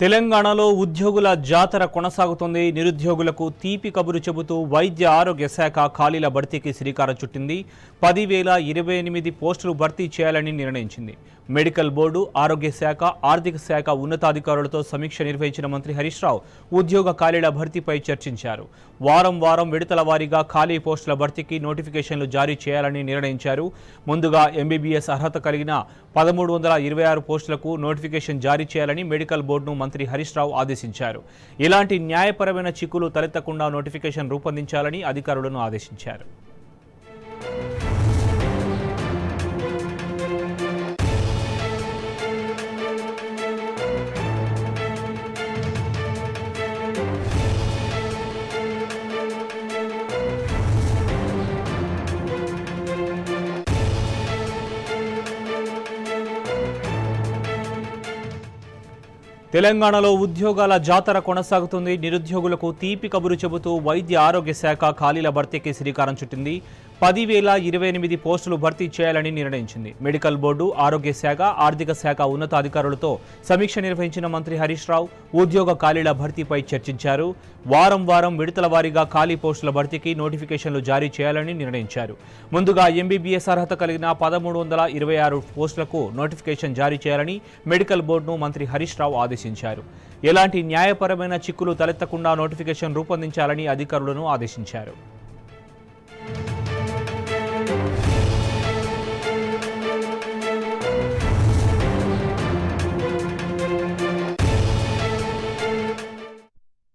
తెలంగాణలో ఉద్యోగుల జాతర కొనసాగుతోంది. నిరుద్యోగులకు తీపి కబురు చెబుతూ వైద్య ఆరోగ్య శాఖ ఖాళీల భర్తీకి శ్రీకారం చుట్టింది. పదివేల ఇరవై ఎనిమిది పోస్టులు భర్తీ చేయాలని నిర్ణయించింది. మెడికల్ బోర్డు ఆరోగ్య శాఖ ఆర్థిక శాఖ ఉన్నతాధికారులతో సమీక్ష నిర్వహించిన మంత్రి హరీష్ రావు ఉద్యోగ ఖాళీల భర్తీపై చర్చించారు. వారం వారం విడతల వారీగా ఖాళీ పోస్టుల భర్తీకి నోటిఫికేషన్లు జారీ చేయాలని నిర్ణయించారు. ముందుగా ఎంబీబీఎస్ అర్హత కలిగిన పదమూడు వందల ఇరవై ఆరు పోస్టులకు నోటిఫికేషన్ జారీ చేయాలని మెడికల్ బోర్డును మంత్రి హరీష్ రావు ఆదేశించారు. ఇలాంటి న్యాయపరమైన చిక్కులు తలెత్తకుండా నోటిఫికేషన్ రూపొందించాలని అధికారులను ఆదేశించారు. తెలంగాణలో ఉద్యోగాల జాతర కొనసాగుతుంది. నిరుద్యోగులకు తీపి కబురు చెబుతూ వైద్య ఆరోగ్య శాఖ ఖాళీల భర్తీకి శ్రీకారం చుట్టింది. పదివేల ఇరవై ఎనిమిది పోస్టులు భర్తీ చేయాలని నిర్ణయించింది. మెడికల్ బోర్డు ఆరోగ్య శాఖ ఆర్థిక శాఖ ఉన్నతాధికారులతో సమీక్ష నిర్వహించిన మంత్రి హరీష్ రావు ఉద్యోగ ఖాళీల భర్తీపై చర్చించారు. వారం వారం విడతల వారీగా ఖాళీ పోస్టుల భర్తీకి నోటిఫికేషన్లు జారీ చేయాలని నిర్ణయించారు. ముందుగా ఎంబీబీఎస్ అర్హత కలిగిన పదమూడు వందల ఇరవై ఆరు పోస్టులకు నోటిఫికేషన్ జారీ చేయాలని మెడికల్ బోర్డును మంత్రి హరీష్ రావు ఆదేశించారు. ఎలాంటి న్యాయపరమైన చిక్కులు తలెత్తకుండా నోటిఫికేషన్ రూపొందించాలని అధికారులను ఆదేశించారు.